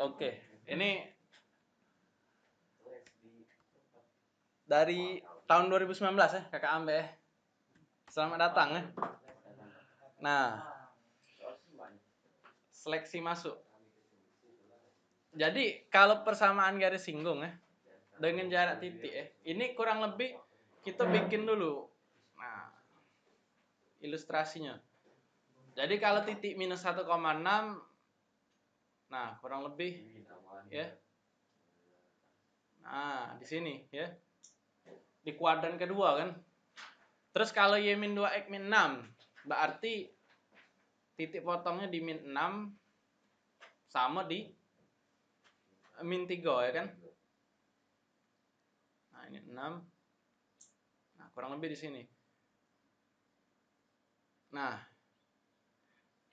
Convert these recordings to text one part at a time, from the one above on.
Oke, ini dari tahun 2019 ya, Kakak Ambe. ya. Selamat datang ya. Nah, seleksi masuk. Jadi kalau persamaan garis singgung ya dengan jarak titik ya, ini kurang lebih kita bikin dulu. Nah, ilustrasinya. Jadi kalau titik minus 1,6 Nah, kurang lebih ya. Nah, di sini ya. Di kuadran kedua kan. Terus kalau Y min 2 X min 6, berarti titik potongnya di min 6 sama di min 3 ya kan. Nah, ini 6. Nah, kurang lebih di sini. Nah,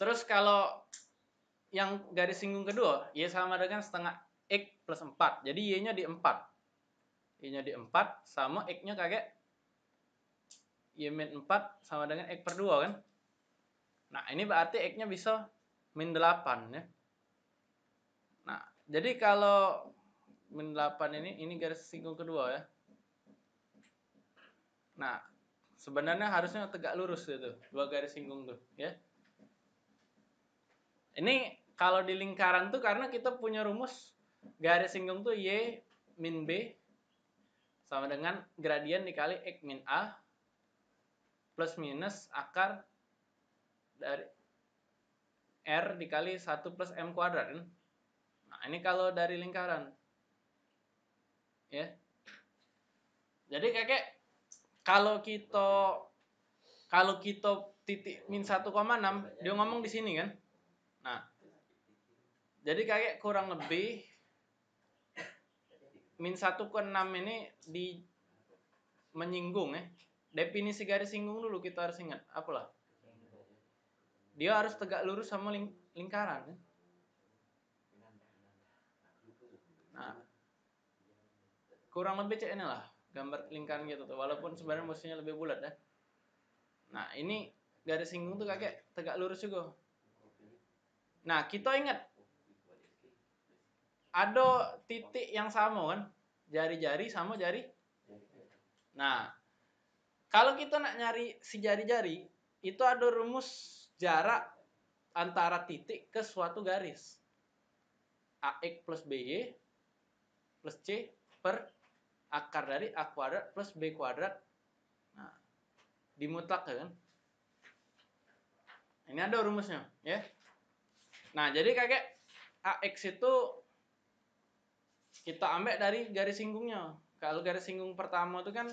terus kalau yang garis singgung kedua, Y sama dengan setengah X plus 4. Jadi Y-nya di 4. Y-nya di 4 sama X-nya kayak Y min 4 sama dengan X per 2 kan. Nah, ini berarti X-nya bisa min 8 ya. Nah, jadi kalau min 8 ini, ini garis singgung kedua ya. Nah, sebenarnya harusnya tegak lurus gitu, dua garis singgung tuh ya. Ini kalau di lingkaran tuh karena kita punya rumus garis singgung tuh Y min B sama dengan gradien dikali X min A plus minus akar dari R dikali 1 plus M kuadrat. Nah, ini kalau dari lingkaran. Ya. Jadi kakek kalau kita kalau kita titik min 1,6 dia ngomong di sini kan. Jadi kayak kurang lebih min 1 ke 6 ini di menyinggung ya. Definisi garis singgung dulu kita harus ingat. Apalah? Dia harus tegak lurus sama ling- lingkaran. ya. Nah, kurang lebih cek ini lah gambar lingkaran gitu tuh. Walaupun sebenarnya mestinya lebih bulat ya. Nah, ini garis singgung tuh kakek tegak lurus juga. Nah, kita ingat ada titik yang sama kan? Jari-jari sama jari. Nah, kalau kita nak nyari si jari-jari, itu ada rumus jarak antara titik ke suatu garis. AX plus BY plus C per akar dari A kuadrat plus B kuadrat. Nah, dimutlak kan? Ini ada rumusnya, ya. Nah, jadi kakek AX itu kita ambil dari garis singgungnya. Kalau garis singgung pertama itu kan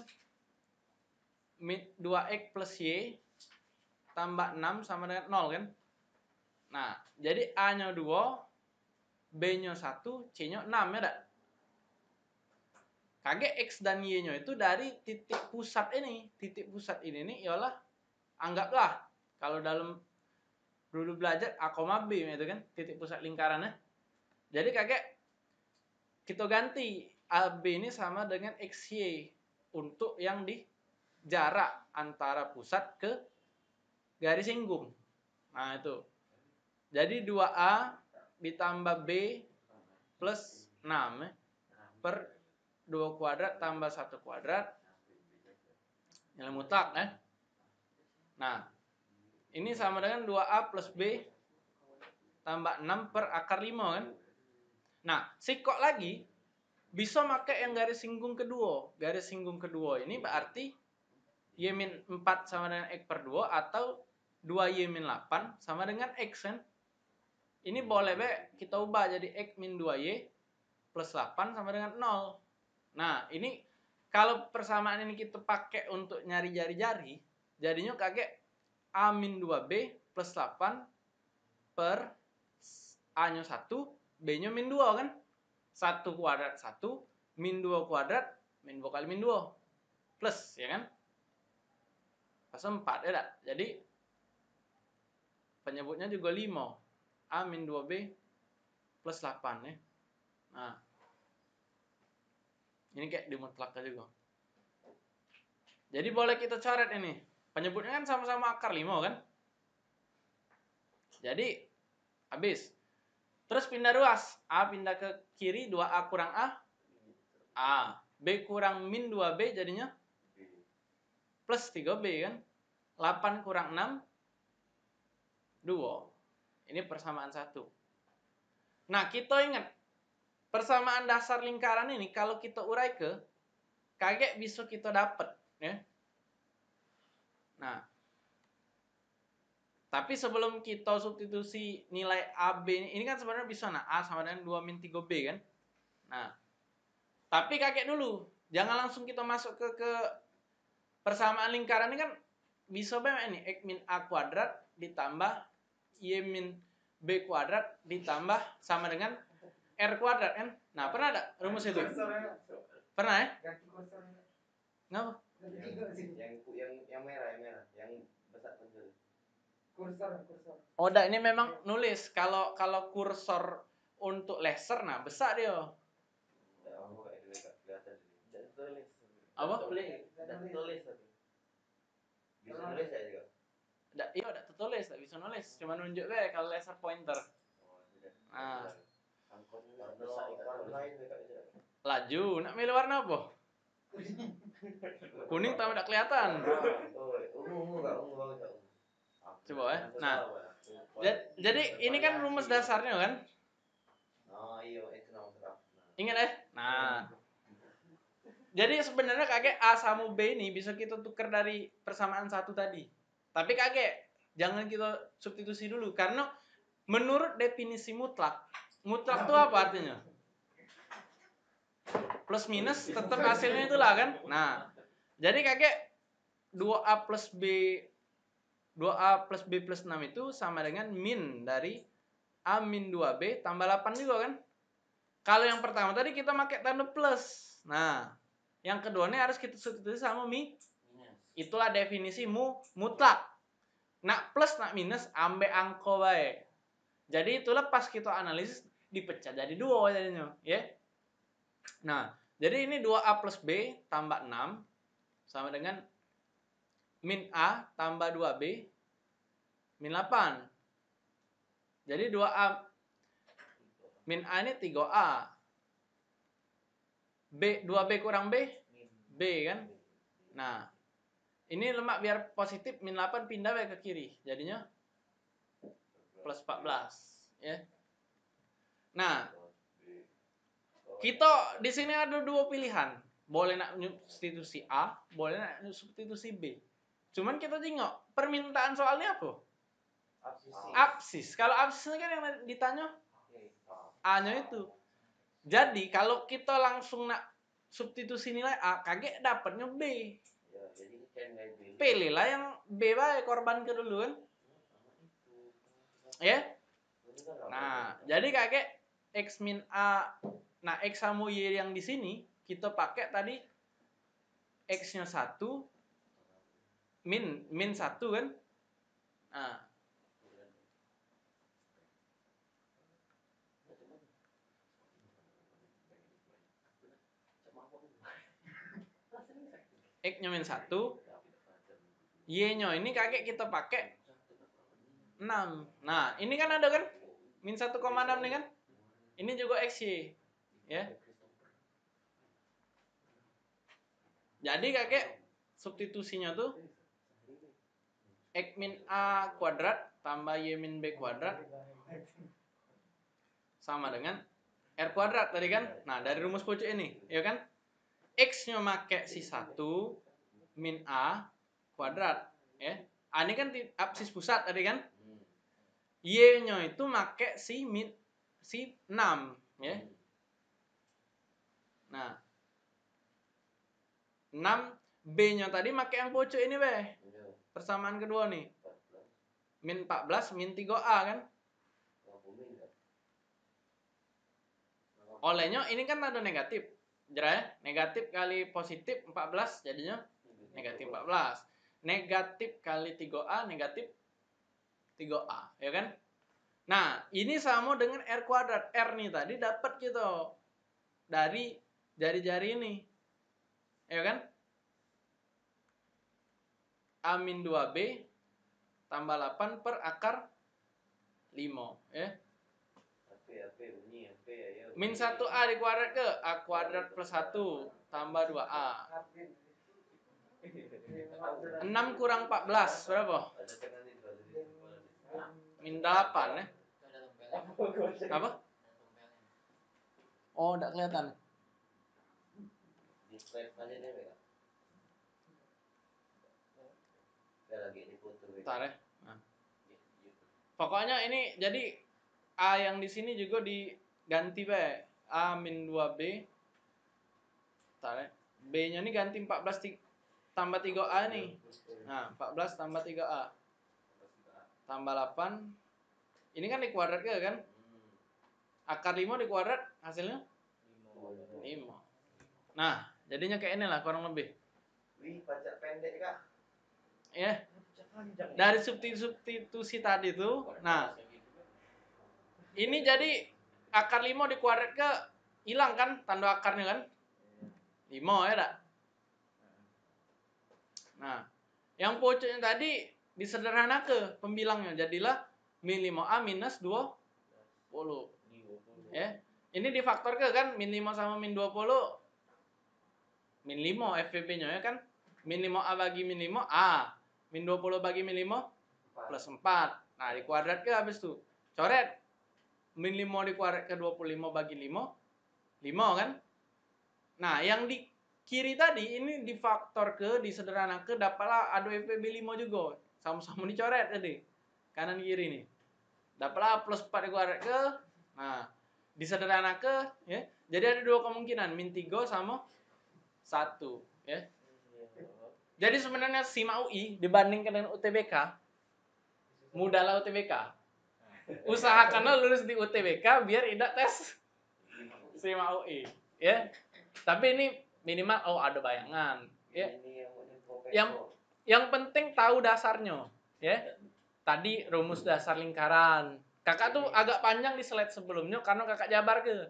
min 2x plus y tambah 6 sama dengan 0 kan? Nah, jadi A-nya 2, B-nya 1, C-nya 6 ya tak? Kakek X dan Y-nya itu dari titik pusat ini. Titik pusat ini nih ialah anggaplah kalau dalam dulu belajar A, B itu kan titik pusat lingkarannya. Jadi kakek kita ganti AB ini sama dengan XY untuk yang di jarak antara pusat ke garis singgung. Nah, itu. Jadi 2A ditambah B plus 6 ya, per 2 kuadrat tambah 1 kuadrat nilai mutlak ya. Nah, ini sama dengan 2A plus B tambah 6 per akar 5 kan. Nah, sikok lagi bisa pakai yang garis singgung kedua. Garis singgung kedua ini berarti Y min 4 sama dengan X per 2 atau 2Y min 8 sama dengan X kan. Ini boleh be kita ubah jadi X min 2Y plus 8 sama dengan 0. Nah, ini kalau persamaan ini kita pakai untuk nyari jari-jari, jadinya kakek A min 2B plus 8 per A-nya 1, B-nya min 2 kan? 1 kuadrat 1, min 2 kuadrat, min 2 kali min 2. Plus, ya kan? Pas 4 ya tak? Jadi, penyebutnya juga 5. A min 2B plus 8 ya. Nah, ini kayak dimutlakkan juga. Jadi boleh kita coret ini. Penyebutnya kan sama-sama akar 5 kan? Jadi, habis. Terus pindah ruas. A pindah ke kiri, 2A kurang A. A. B kurang min 2B jadinya plus 3B kan. 8 kurang 6, 2. Ini persamaan satu. Nah, kita ingat, persamaan dasar lingkaran ini kalau kita urai ke, kaget bisa kita dapat. Ya. Nah, tapi sebelum kita substitusi nilai AB ini, ini kan sebenarnya bisa nah A sama dengan 2 min 3B kan. Nah, tapi kakek dulu, jangan langsung kita masuk ke ke persamaan lingkaran ini kan bisa banget ini X min A kuadrat ditambah Y min B kuadrat ditambah sama dengan R kuadrat kan. Nah, pernah ada rumus itu? Pernah ya? Kenapa? yang yang yang merah yang merah yang besar kecil kursor kursor Oh, dah ini memang nulis. Kalau kalau kursor untuk laser nah besar dia. tidak tidak Apa? tulis. Tidak tulis tapi bisa nulis ya juga Da, iya udah tertulis, tak bisa nulis, cuma nunjuk be kalau laser pointer. oh tidak Ah. bisa? Laju, nak milih warna apa? Kuning tak ada kelihatan. oh ungu ungu ungu ungu Coba, ya. Nah, Ja- Jadi ini kan rumus dasarnya kan? oh iya serap Ingat ya? Nah, jadi sebenarnya kakek A sama B ini bisa kita tukar dari persamaan satu tadi. Tapi kakek jangan kita substitusi dulu karena menurut definisi mutlak, mutlak itu apa artinya? Plus minus tetap hasilnya itulah kan? Nah, jadi kakek 2A plus B 2A plus B plus 6 itu sama dengan min dari A min 2B tambah 8 juga kan? Kalau yang pertama tadi kita pakai tanda plus. Nah, yang kedua ini harus kita substitusi sama mi. Itulah definisi mu mutlak. Nak plus nak minus ambil angko baik. Jadi itulah pas kita analisis dipecah jadi dua jadinya, ya. Nah, jadi ini 2A plus B tambah 6 sama dengan min A tambah 2B min 8. Jadi 2A min A ini 3A. B 2B kurang B B kan? Nah, ini lemak biar positif min 8 pindah ke kiri. Jadinya plus 14, ya. Nah, kita di sini ada dua pilihan. Boleh nak substitusi A, boleh nak substitusi B. Cuman kita tengok permintaan soalnya apa? Absis. Kalau absis kan yang ditanya A-nya itu. Jadi kalau kita langsung nak substitusi nilai A, kaget dapatnya B. ya jadi nggak pilih Pilihlah yang B baik korban ke dulu kan. Ya. Nah, jadi kakek X min A, nah X sama Y yang di sini kita pakai tadi X-nya 1 min min 1 kan? Nah, X-nya min 1, Y-nya ini kakek kita pakai 6. Nah, ini kan ada kan? Min 1,6 nih kan? Ini juga XY. Ya. Jadi kakek substitusinya tuh X min A kuadrat tambah Y min B kuadrat sama dengan R kuadrat tadi kan? Nah, dari rumus pucuk ini, ya kan? X-nya make si 1 min A kuadrat, ya. A ini kan di absis pusat tadi kan? Y-nya itu make si min si 6, ya. Nah, 6 B-nya tadi make yang pucuk ini, Beh. Persamaan kedua nih. Min 14 min 3A kan? Olehnya ini kan ada negatif. Jerah ya? Negatif kali positif 14 jadinya negatif 14. Negatif kali 3A negatif 3A, ya kan? Nah, ini sama dengan R kuadrat. R nih tadi dapat gitu. Dari jari-jari ini. Ya kan? A min 2B tambah 8 per akar 5, ya. ya ya. Min 1A di kuadrat ke A kuadrat plus 1 tambah 2A. 6 kurang 14 berapa? Min 8 ya. Apa? Oh, enggak kelihatan. Di slide aja deh, Kak. Saya lagi Bentar ya. Nah. Pokoknya ini jadi A yang di sini juga diganti be. A min 2B. Bentar ya. B-nya ini ganti 14 ti- tambah 3A nih. Nah, 14 tambah 3A. Tambah 8. Ini kan di kuadrat ke kan? Akar 5 di kuadrat hasilnya Lima. 5. Nah, jadinya kayak ini lah kurang lebih. Wih, pajak pendek, Kak. Ya, ya. Dari substitusi tadi tuh. Nah, ini jadi akar 5 di kuadrat ke hilang kan tanda akarnya kan? 5 ya dak? Nah, yang pojoknya tadi disederhana ke pembilangnya jadilah min 5A minus 20. Ya. Ini difaktor ke kan min 5 sama min 20 min 5 FVP-nya ya kan? Min 5A bagi min 5 A. Min 20 bagi min 5 plus 4. Nah, di kuadrat ke habis tuh. Coret. Min 5 di kuadrat ke 25 bagi 5. 5 kan? Nah, yang di kiri tadi ini difaktor ke, disederhana ke, dapatlah adu FPB 5 juga. Sama-sama dicoret tadi. Kanan kiri nih. Dapatlah plus 4 di kuadrat ke. Nah, disederhana ke, ya. Jadi ada dua kemungkinan, min 3 sama 1, ya. Jadi sebenarnya SIMA UI dibandingkan dengan UTBK, mudahlah UTBK. Usahakanlah lulus di UTBK biar tidak tes SIMA UI, ya. Tapi ini minimal oh ada bayangan, ya. Yang. Yang- penting tahu dasarnya, ya. Tadi rumus dasar lingkaran. Kakak tuh agak panjang di slide sebelumnya karena kakak jabar ke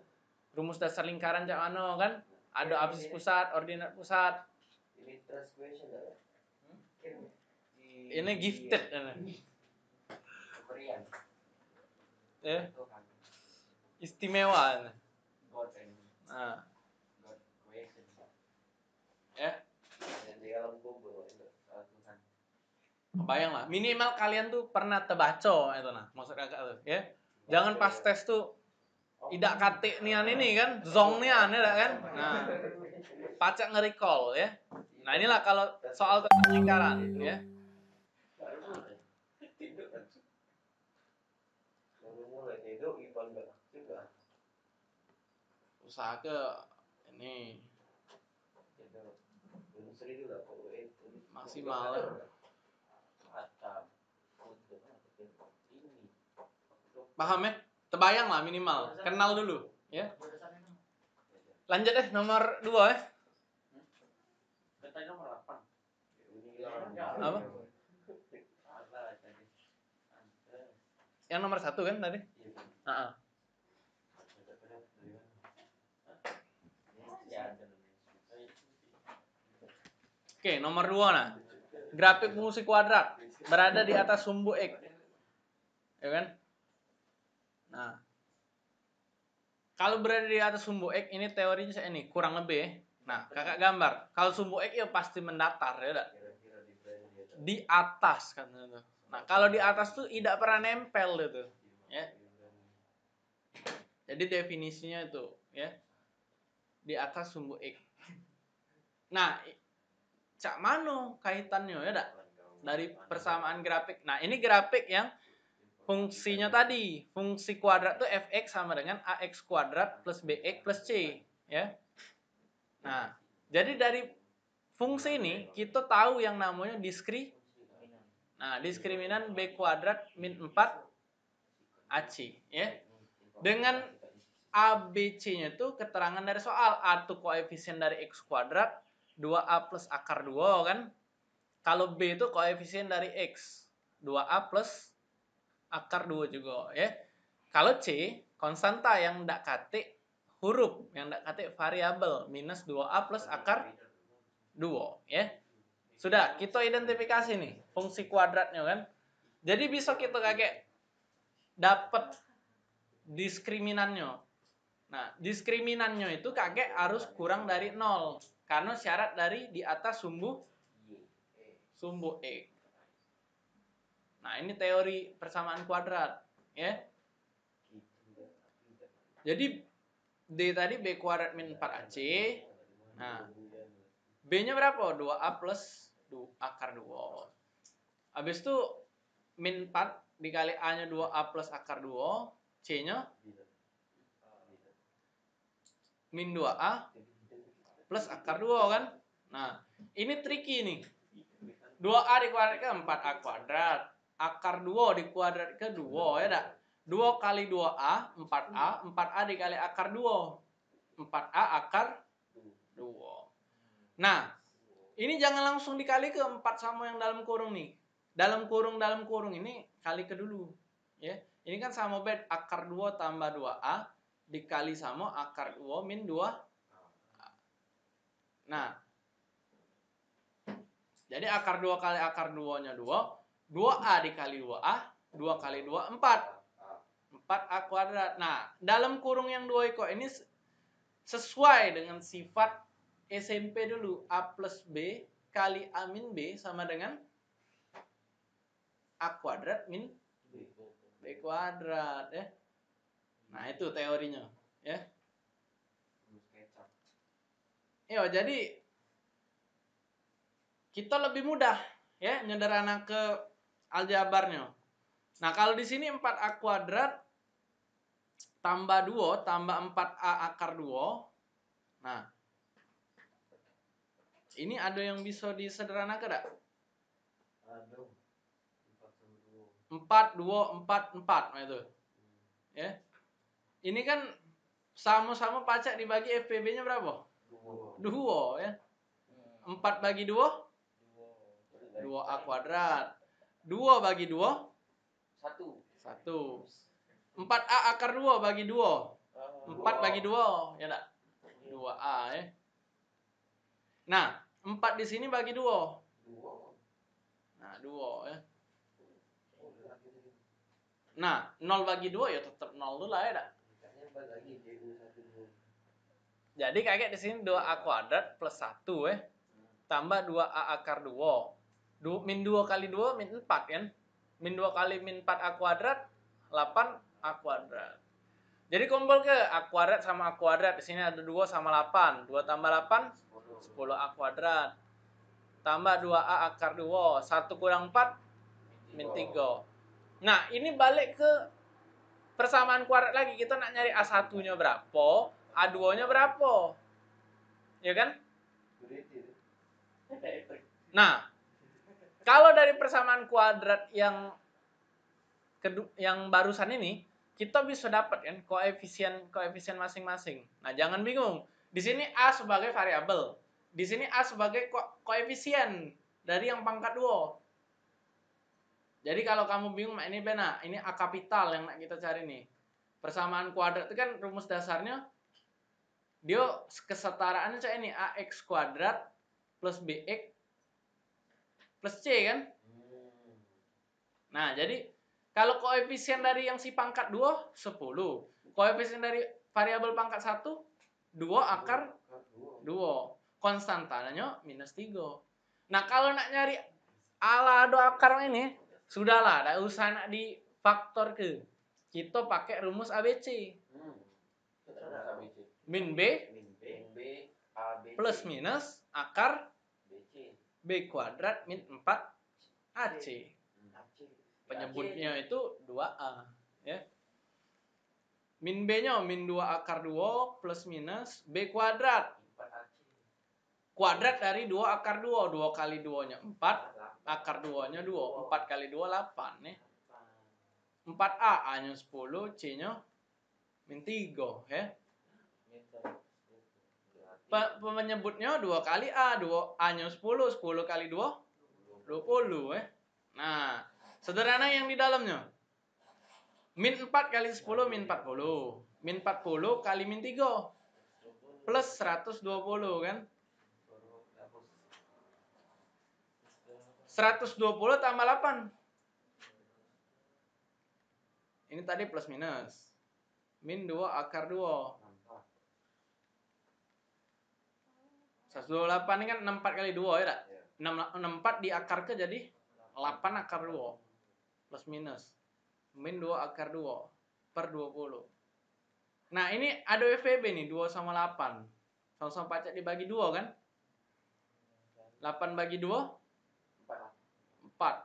rumus dasar lingkaran cak kan? Ada absis pusat, ordinat pusat. Question ya? Ini gifted ini. Pemberian. Ya, Tuhan. istimewa. God Nah, God question. ya. Yang di alam kubur itu Tuhan. Bayang lah, minimal kalian tuh pernah tebaco itu nah, maksud kakak tuh, ya. Jangan pas tes tuh tidak kate nian ini kan, zong nian ya kan. Nah, pacak nge-recall ya. Nah, inilah kalau soal tentang lingkaran ya. Usaha ke ini. Maksimal. Paham ya? Terbayang lah minimal, kenal dulu ya. Lanjut deh nomor 2 ya. Katanya nomor 8. Ini Apa? Yang nomor satu kan tadi? Iya. Ya ada Oke, nomor 2 nah. Grafik fungsi kuadrat berada di atas sumbu X. Ya kan? Nah. Kalau berada di atas sumbu X, ini teorinya saya ini kurang lebih ya. Nah, kakak gambar. Kalau sumbu X ya pasti mendatar ya? Kira-kira di atas. Kan itu. Nah, kalau di atas tuh tidak pernah nempel itu. Ya. Jadi definisinya itu ya. Di atas sumbu X. Nah, cak mano kaitannya ya tak? Dari persamaan grafik. Nah, ini grafik yang fungsinya tadi. Fungsi kuadrat tuh fx sama dengan ax kuadrat plus bx plus c. Ya. Nah, jadi dari fungsi ini kita tahu yang namanya diskri. Nah, diskriminan b kuadrat min 4 ac. Ya. Dengan ABC-nya itu keterangan dari soal. A itu koefisien dari X kuadrat, 2A plus akar 2 kan. Kalau B itu koefisien dari X, 2A plus akar 2 juga ya. Kalau C, konstanta yang ndak kate huruf, yang kate variabel, minus 2A plus akar 2 ya. Sudah, kita identifikasi nih fungsi kuadratnya kan. Jadi bisa kita kayak dapat diskriminannya Nah, diskriminannya itu kakek harus kurang dari 0. Karena syarat dari di atas sumbu sumbu E. Nah, ini teori persamaan kuadrat, ya. Jadi D tadi B kuadrat min 4AC. Nah. B-nya berapa? 2A plus 2 akar 2. Habis itu min 4 dikali A-nya 2A plus akar 2. C-nya min 2A plus akar 2 kan? Nah, ini tricky nih. 2A dikuadratkan 4A kuadrat. Akar 2 dikuadrat ke 2 ya dak? 2 kali 2A 4A. 4A dikali akar 2. 4A akar 2. Nah, ini jangan langsung dikali ke 4 sama yang dalam kurung nih. Dalam kurung dalam kurung ini kali ke dulu, ya. Ini kan sama bet akar 2 tambah 2A dikali sama akar 2 min 2. Nah, jadi akar 2 kali akar 2-nya 2, 2A dikali 2A, 2 kali 2 4. 4A kuadrat. Nah, dalam kurung yang 2 iko ini sesuai dengan sifat SMP dulu A plus B kali A min B sama dengan A kuadrat min B kuadrat ya. Nah itu teorinya ya. Yo, jadi kita lebih mudah ya nyederhana ke aljabarnya. Nah kalau di sini 4A kuadrat tambah 2 tambah 4A akar 2. Nah ini ada yang bisa disederhanakan enggak? Aduh. 4 2 4 4 nah itu. Ya. Ini kan sama-sama pacak dibagi FPB-nya berapa? Dua. 2 ya. 4 bagi 2 2A kuadrat. 2 bagi 2 Satu. 1. 4A akar 2 bagi 2. 4 bagi 2 ya enggak? 2A ya. Nah, 4 di sini bagi 2. Dua. Nah, 2 ya. Nah, 0 bagi 2 ya tetap 0 dulu lah ya dua. Jadi kakek di sini 2A kuadrat plus 1 ya. Tambah 2A akar 2. Du, min 2 kali 2 min 4 kan. Min 2 kali min 4A kuadrat 8A kuadrat. Jadi kumpul ke A kuadrat sama A kuadrat. Di sini ada 2 sama 8. 2 tambah 8 Sepuluh. 10A kuadrat. Tambah 2A akar 2. 1 kurang 4 min 3. Nah, ini balik ke persamaan kuadrat lagi. Kita nak nyari A1-nya berapa, A2-nya berapa. Ya kan? Nah, kalau dari persamaan kuadrat yang yang barusan ini, kita bisa dapat kan koefisien koefisien masing-masing. Nah, jangan bingung. Di sini A sebagai variabel. Di sini A sebagai ko koefisien dari yang pangkat 2. Jadi kalau kamu bingung, "Mak, ini benar, ini A kapital yang nak kita cari nih. Persamaan kuadrat itu kan rumus dasarnya dia kesetaraannya kayak ini AX kuadrat plus BX plus C kan? Hmm. Nah, jadi kalau koefisien dari yang si pangkat 2 10. Koefisien dari variabel pangkat 1 2 akar Dua. 2. Konstantanya minus 3. Nah, kalau nak nyari ala do akar ini, sudahlah, tidak usah nak di faktor ke. Kita pakai rumus ABC. Min B plus minus akar B kuadrat min 4 AC. Hmm. AC. Penyebutnya itu 2A. Ya. Min B-nya min 2 akar 2 plus minus B kuadrat. Kuadrat dari 2 akar 2. 2 kali 2-nya 4. Akar 2-nya 2. 4 kali 2, 8. Ya. 4A, A-nya 10, C-nya min 3. Ya. Pe- Penyebutnya 2 kali A. 2 A-nya 10. 10 kali 2, 20. Ya. Nah, Sederhana yang di dalamnya. Min 4 kali 10 min 40. Min 40 kali min 3. Plus 120 kan. 120 tambah 8. Ini tadi plus minus. Min 2 akar 2. 128 ini kan 64 kali 2 ya tak? 64 iya. di akar ke jadi 8 akar 2 plus minus. Min 2 akar 2 per 20 nah ini ada WVB nih 2 sama 8 sama-sama pacak dibagi 2 kan? 8 bagi 2 Empat.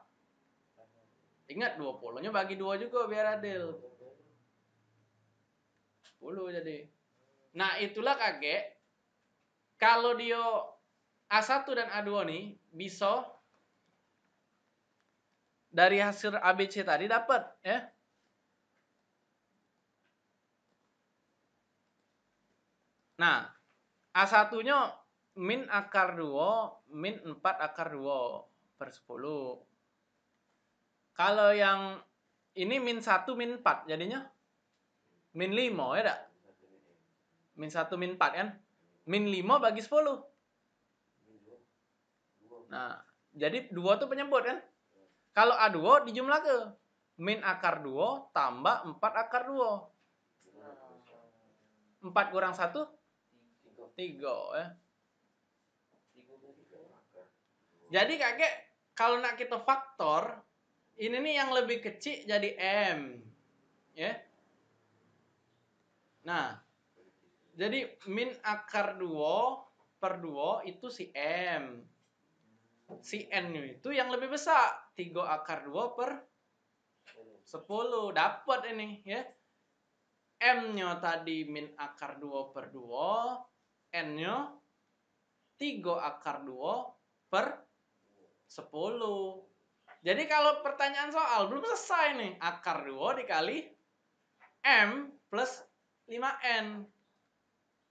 4 ingat 20 nya bagi 2 juga biar adil. 10 jadi. Nah itulah kakek kalau dia A1 dan A2 nih bisa dari hasil ABC tadi dapat ya. Nah, A1-nya min akar 2 min 4 akar 2 per 10. Kalau yang ini min 1 min 4 jadinya min 5 ya tak? Min 1 min 4 kan? Min 5 bagi 10. Nah, jadi 2 tuh penyebut kan? Kalau A2 dijumlah ke min akar 2 tambah 4 akar 2. 4 kurang 1 3 ya. Jadi kakek kalau nak kita faktor ini nih yang lebih kecil jadi M. Ya. Nah, jadi min akar 2 per 2 itu si M. Si N itu yang lebih besar. 3 akar 2 per 10. Dapat ini ya. M-nya tadi min akar 2 per 2. N-nya 3 akar 2 per 10. Jadi kalau pertanyaan soal belum selesai nih. Akar 2 dikali M plus 5N.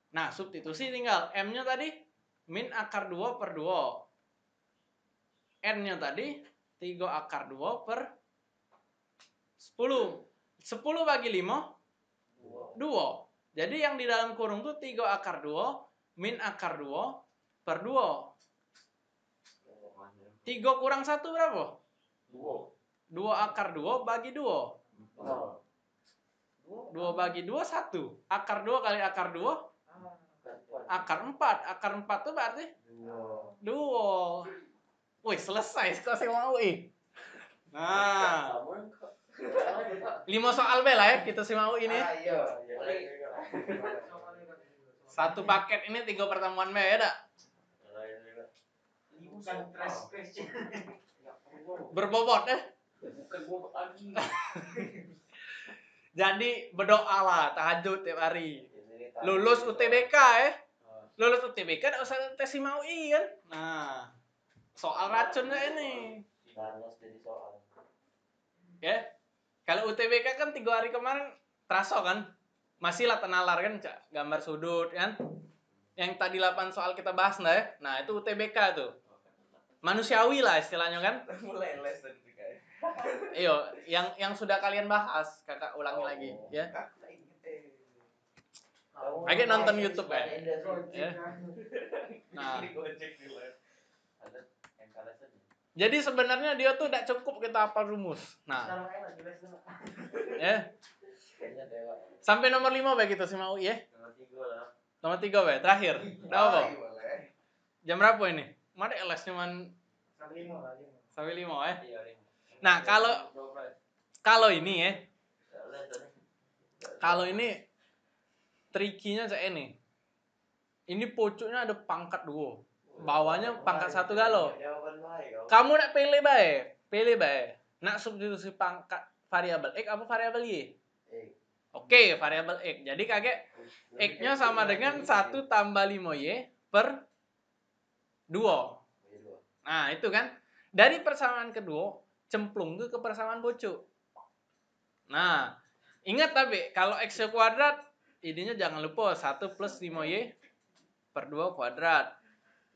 Nah, substitusi tinggal. M-nya tadi min akar 2 per 2. N-nya tadi 3 akar 2 per 10. 10 bagi 5, 2. Jadi yang di dalam kurung tuh 3 akar 2 min akar 2 per 2. 3 kurang 1 berapa? 2 akar 2 bagi 2. 2 bagi 2, 1. Akar 2 kali akar 2, akar 4. Akar 4 tuh berarti 2. Wih, selesai kok saya mau ih. Nah, 5 soal bela ya kita sih mau ini. Satu paket ini tiga pertemuan be ya dak? Berbobot eh. Jadi berdoa lah tahajud tiap hari. Lulus UTBK ya. Lulus UTBK enggak usah tes SIMAUI kan. Nah, soal racunnya ini. Jadi soal. Ya. Kalau UTBK kan tiga hari kemarin terasa kan? Masih lah tenalar kan Cak? gambar sudut kan? Yang tadi 8 soal kita bahas nah ya. Nah, itu UTBK tuh. Manusiawi lah istilahnya kan. Mulai les tadi kayak. Iyo, yang yang sudah kalian bahas, Kakak ulangi lagi ya. Lagi nonton YouTube ya? Ya. Nah, Les. Jadi sebenarnya dia tuh tidak cukup kita hafal rumus. Nah, les ya. Sampai nomor 5 baik itu sih mau ya. Nomor tiga lah. Nomor 3 baik, terakhir. Udah apa? boleh. Jam berapa ini? Mana LS cuman Sampai lima lah, lima. sampai 5 ya. Iya, lima. Nah, kalau- Kalau ini ya, Les kalau ini trikinya saya ini. Ini pucuknya ada pangkat dua. Bawahnya pangkat satu kau. Kamu nak pilih baik, pilih baik. Nak substitusi pangkat variabel x apa variabel y? Oke, variabel x. Jadi kakek x-nya sama dengan 1 tambah 5y per 2. Iya, dua. Nah, itu kan. Dari persamaan kedua, cemplung ke ke persamaan pucuk. Nah, ingat tapi, kalau x kuadrat, ininya jangan lupa 1 plus 5y per 2 kuadrat.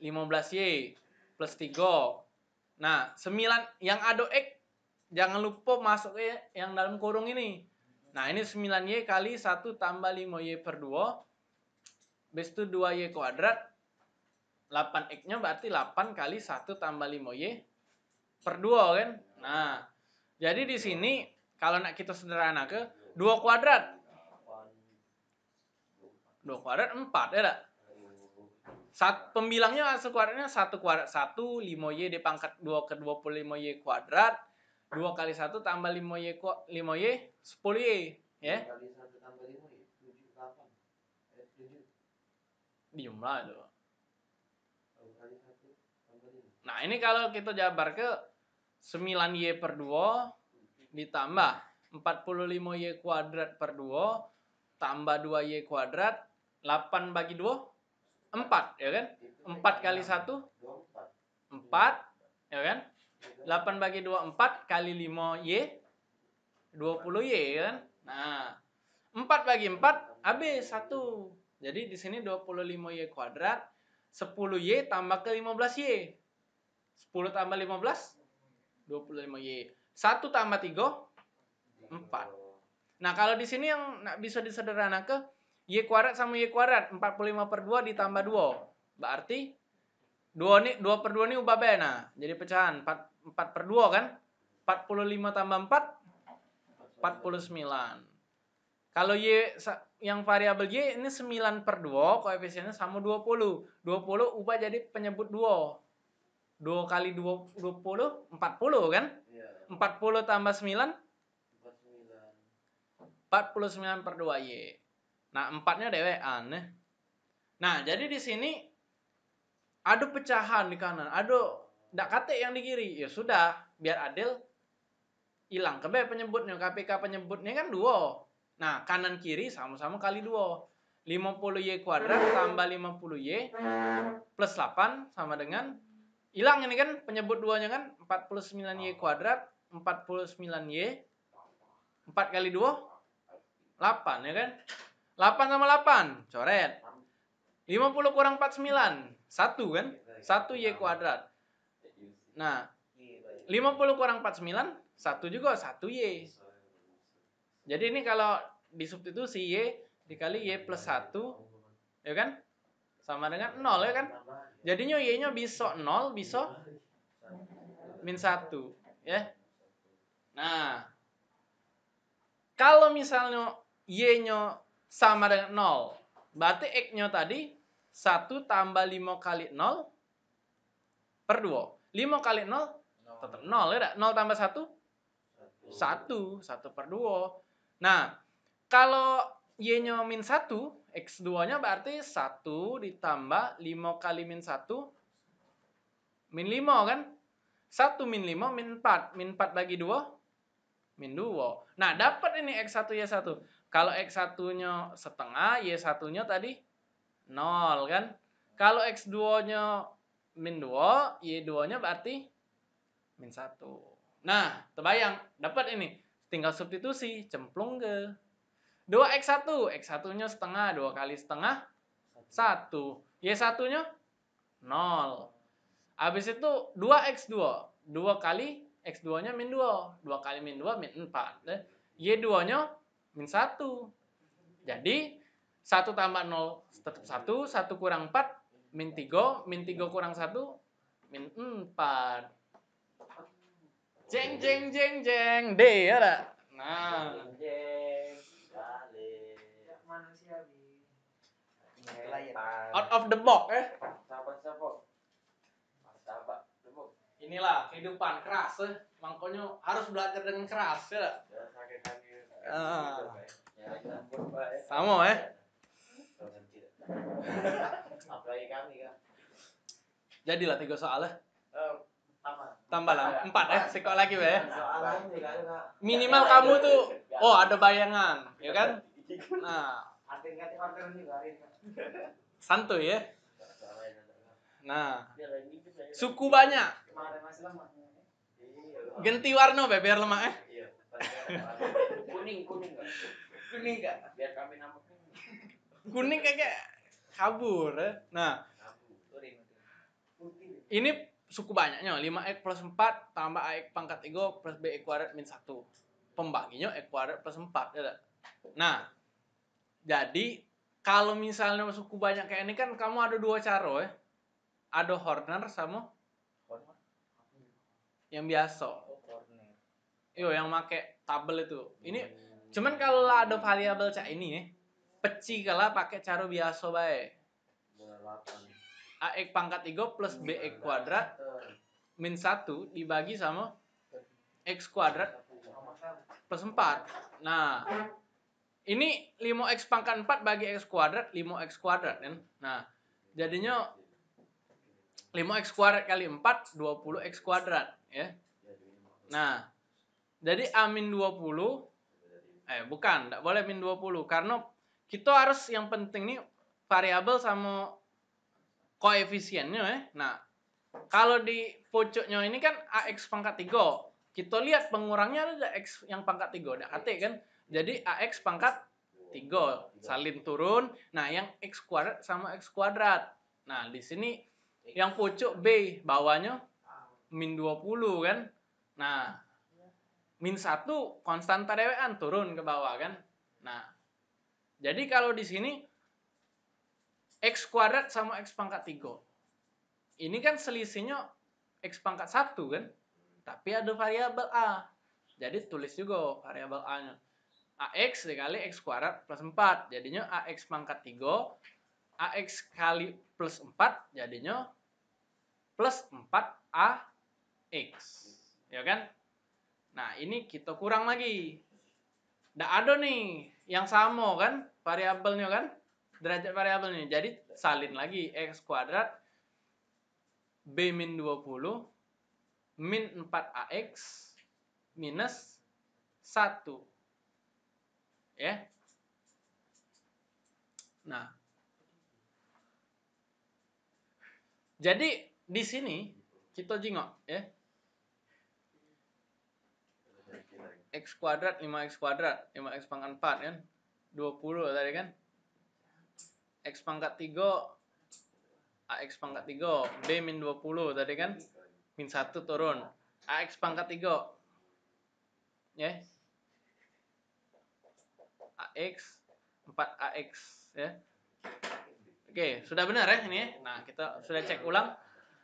15y plus 3. Nah, 9 yang ada x, jangan lupa masuk ke yang dalam kurung ini. Nah, ini 9y kali 1 tambah 5y per 2. Habis itu 2y kuadrat. 8x-nya berarti 8 kali 1 tambah 5y per 2 kan. Nah, jadi di sini kalau nak kita sederhana ke 2 kuadrat. Delapan. 2 kuadrat 4 ya tak? Sat, pembilangnya asal kuadratnya 1 kuadrat 1, 5y di pangkat 2 ke 25y kuadrat. 2 kali 1 tambah 5y, ku- 5y 10y. Ya, Kali satu tambah lima ya, tujuh delapan. Eh tujuh. jumlah itu. Satu lima. Nah, ini kalau kita jabar ke 9y per 2 ditambah 45y kuadrat per 2 tambah 2y kuadrat 8 bagi 2 4 ya kan? Itu 4 bagi kali enam. 1 Dua empat. 4 ya kan? Itu 8 bagi 2 4 kali 5y 20y ya kan? Nah, 4 bagi 4 habis 1. Jadi di sini 25y kuadrat 10y tambah ke 15y. 10 tambah 15 25y. 1 tambah 3 Empat. Nah, kalau di sini yang bisa disederhanakan y kuadrat sama y kuadrat 45 per 2 ditambah 2. Berarti 2 nih 2 per 2 nih ubah bae nah. Jadi pecahan 4 4 per 2 kan? 45 tambah 4 49. Kalau y yang variabel y ini 9 per 2 koefisiennya sama 20. 20 ubah jadi penyebut 2. 2 kali 2 20 40 kan? Iya. 40 tambah 9 Empat sembilan. 49 per 2Y. Nah, empatnya dewean. ya. Nah, jadi di sini ada pecahan di kanan, ada ndak kate yang di kiri. Ya sudah, biar adil hilang ke B penyebutnya. KPK penyebutnya kan 2. Nah, kanan kiri sama-sama kali 2. 50Y kuadrat tambah 50Y plus 8 sama dengan hilang ini kan penyebut duanya kan 49Y kuadrat 49Y 4 kali 2 8 ya kan 8 sama 8 coret. 50 kurang 49 1 kan? 1 Y kuadrat. Nah 50 kurang 49 1 juga 1 Y. Jadi ini kalau disubstitusi Y dikali Y plus 1 ya kan? Sama dengan 0 ya kan? Jadinya Y nya bisa 0 bisa min 1 ya. Nah kalau misalnya Y-nya sama dengan 0, berarti X-nya tadi 1 tambah 5 kali 0 per 2. 5 kali 0 tetap 0 ya tak? 0 tambah 1? 1. 1 per 2. Nah, kalau Y-nya min 1, X2-nya berarti 1 ditambah 5 kali min 1 min 5 kan? 1 min 5 min 4. Min 4 bagi 2 min 2. Nah, dapat ini X1 Y1. Kalau X1-nya setengah, Y1-nya tadi 0 kan? Kalau X2-nya min 2, Y2-nya berarti min 1. Nah, terbayang, dapat ini. Tinggal substitusi, cemplung ke 2X1, X1-nya setengah, 2 kali setengah 1. Y1-nya 0. Habis itu 2X2, 2 kali X2-nya min 2. 2 kali min 2 min 4. Eh, Y2-nya min 1. Jadi 1 tambah 0 tetap 1, 1 kurang 4 min 3, min 3 kurang 1 min 4. Jeng jeng jeng jeng D ya tak? Nah, Jeng, balik. Ya, manusiawi. out of the box eh. Inilah kehidupan keras eh. Makanya harus belajar dengan keras ya. tak? Ya, ya. Sama eh. Tidak. Apalagi kami kan. Jadilah tiga soal eh. Eh? Tambah lah empat eh. Sekok lagi be. Soalan juga juga. Minimal kamu tuh oh ada bayangan, ya kan? Nah, santuy ya. Nah, lagi suku banyak. Iya. Ganti warna biar lemah eh. Kuning, kuning enggak? Kuning gak? Biar kami nama kuning. Kuning kayak kabur eh. Nah, ini suku banyaknya 5x plus 4 tambah ax pangkat 3 plus b kuadrat min 1 pembaginya x kuadrat plus 4 ya tak? nah jadi kalau misalnya suku banyak kayak ini kan kamu ada dua cara ya ada Horner sama yang biasa Oh. Yo yang make tabel itu ini cuman kalau ada variabel cak ini ya peci kala pakai cara biasa baik Delapan. AX pangkat 3 plus BX kuadrat min 1 dibagi sama X kuadrat plus 4. Nah, ini 5x pangkat 4 bagi x kuadrat 5x kuadrat kan. Nah, jadinya 5x kuadrat kali 4 20x kuadrat ya. Nah, jadi A min 20 eh bukan, enggak boleh min 20 karena kita harus yang penting nih variabel sama koefisiennya ya. Nah, kalau di pojoknya ini kan AX pangkat 3. Kita lihat pengurangnya ada X yang pangkat 3, ada AT kan. Jadi AX pangkat 3 salin turun. Nah, yang X kuadrat sama X kuadrat. Nah, di sini yang pojok B bawahnya min 20 kan. Nah, min 1 konstanta dewean turun ke bawah kan. Nah, jadi kalau di sini X kuadrat sama X pangkat 3. Ini kan selisihnya X pangkat 1 kan. Tapi ada variabel A. Jadi tulis juga variabel A-nya. AX dikali X kuadrat plus 4. Jadinya AX pangkat 3. AX kali plus 4 jadinya plus 4AX. Ya kan? Nah, ini kita kurang lagi. Nggak ada nih yang sama kan variabelnya kan? Derajat variabelnya. Jadi salin lagi X kuadrat B min 20 min 4AX minus 1. Ya. Nah. Jadi di sini kita jingok ya. X kuadrat 5X kuadrat 5X pangkat 4 kan? 20 tadi kan? X pangkat 3 AX pangkat 3 B min 20 tadi kan? Min 1 turun. AX pangkat 3 ya? AX 4AX ya? Oke, sudah benar ya ini ya. Nah, kita sudah cek ulang.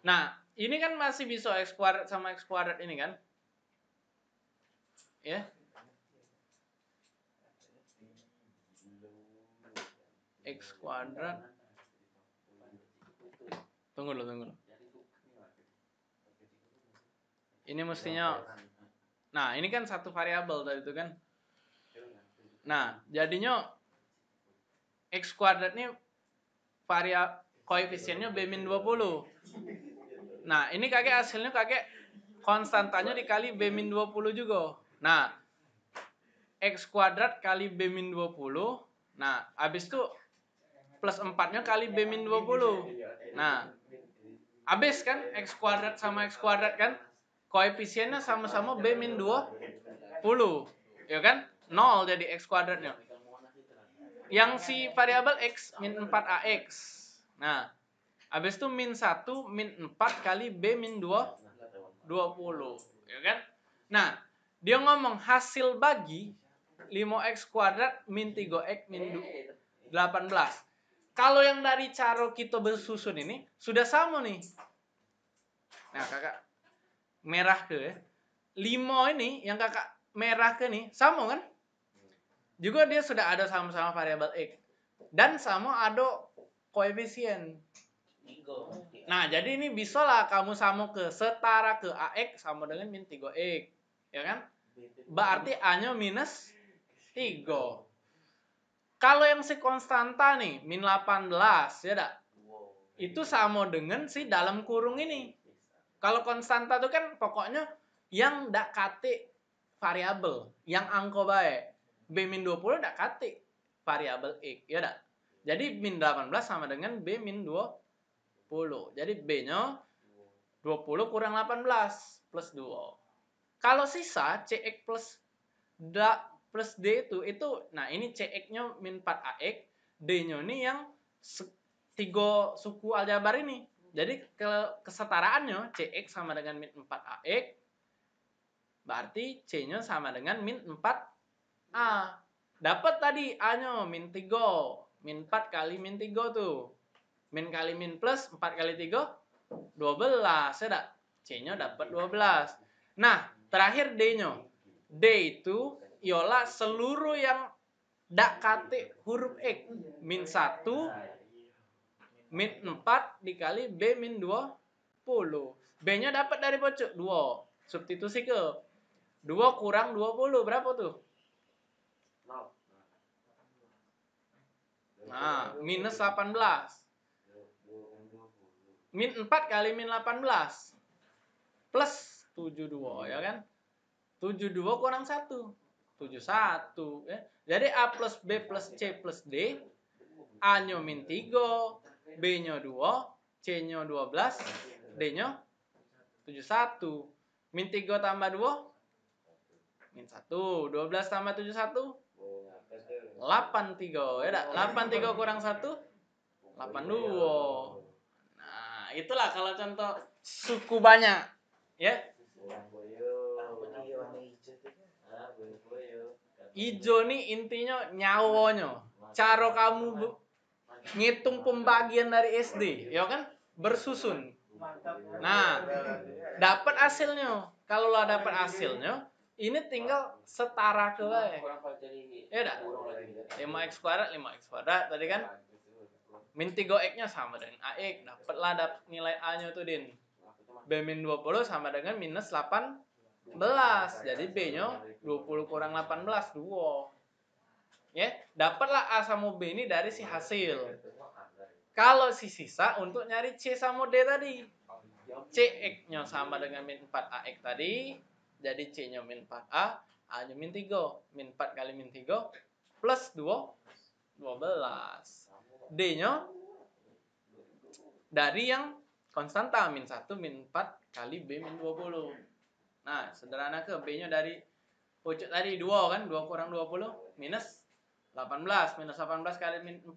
Nah, ini kan masih bisa X kuadrat sama X kuadrat ini kan? Ya. X kuadrat. Tunggu dulu, tunggu dulu. Ini mestinya Nah, ini kan satu variabel tadi itu kan. Nah, jadinya X kuadrat ini varia koefisiennya B min 20. Nah, ini kakek hasilnya kakek konstantanya dikali B min 20 juga. Nah, X kuadrat kali B min 20. Nah, habis itu plus 4-nya kali B min 20. Nah, habis kan X kuadrat sama X kuadrat kan? Koefisiennya sama-sama B min 20. Ya kan? 0 jadi X kuadratnya yang si variabel x min 4ax. Nah, habis itu min 1 min 4 kali b min 2 20, ya kan? Nah, dia ngomong hasil bagi 5x kuadrat min 3x min 18. Kalau yang dari cara kita bersusun ini sudah sama nih. Nah, kakak merah ke ya. 5 ini yang kakak merah ke nih sama kan? juga dia sudah ada sama-sama variabel x dan sama ada koefisien. Nah, jadi ini bisa lah kamu sama ke setara ke ax sama dengan min 3x. Ya kan? Berarti A-nya minus 3. Kalau yang si konstanta nih, min 18, ya dak? Itu sama dengan si dalam kurung ini. Kalau konstanta itu kan pokoknya yang dak kate variabel, yang angka baik. B min 20 udah kati variabel X, ya dah. Jadi min 18 sama dengan B min 20. Jadi B-nya 20 kurang 18 plus 2. Kalau sisa CX plus da plus D itu itu nah ini CX-nya min 4AX, D-nya ini yang tiga suku aljabar ini. Jadi ke kesetaraannya CX sama dengan min 4AX berarti C-nya sama dengan min 4 A. Dapat tadi A-nya min 3. Min 4 kali min 3 tuh. Min kali min plus 4 kali 3 12. Ya C-nya dapat 12. Nah, terakhir D-nya. D itu ialah seluruh yang dak kate huruf X. Min 1 min 4 dikali B min 20. B-nya dapat dari pojok 2. Substitusi ke 2 kurang 20 berapa tuh? Nah, minus 18. Dua- Min 4 kali min 18 plus 72 ya kan? 72 kurang 1. 71 ya. Jadi A plus B plus C plus D A-nya min 3, B-nya 2, C-nya 12, D-nya 71. Min 3 tambah 2 min 1. 12 tambah 71 83. Ya dak? 83 kurang 1 82. Nah, itulah kalau contoh suku banyak. Ya. Ijo nih intinya nyawanya. Cara kamu ngitung pembagian dari SD, ya kan? Bersusun. Nah, dapat hasilnya. Kalau lah dapat hasilnya, ini tinggal setara ke wae. Ya dah. 5x kuadrat 5x kuadrat tadi kan min 3x nya sama dengan ax dapatlah dapat nilai a nya tuh din b min 20 sama dengan minus 18 jadi b nya 20 kurang 18 2 ya dapatlah a sama b ini dari si hasil. Kalau si sisa untuk nyari c sama d tadi. Cx nya sama dengan min 4 ax tadi. Jadi c nya min 4a a nya min 3 min 4 kali min 3 plus 2 12 D nya dari yang konstanta min 1 min 4 kali B min 20 nah sederhana ke? B nya dari pojok tadi 2 kan? 2 kurang 20 minus 18 minus 18 kali min 4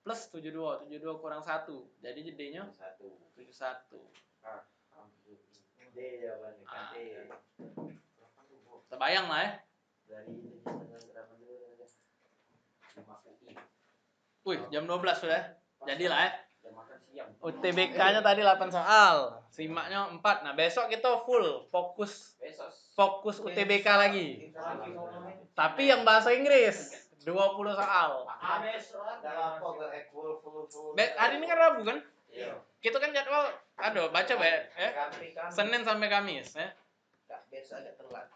plus 72 72 kurang 1 jadi D nya 71 terbayang lah ya. Wih, jam 12 sudah. Jadilah ya. UTBK-nya tadi 8 soal. Simaknya 4. Nah, besok kita full fokus fokus UTBK lagi. Tapi yang bahasa Inggris 20 soal. Be- hari ini kan Rabu kan? Kita kan jadwal aduh baca ya. Senin sampai Kamis ya. Besok agak telat.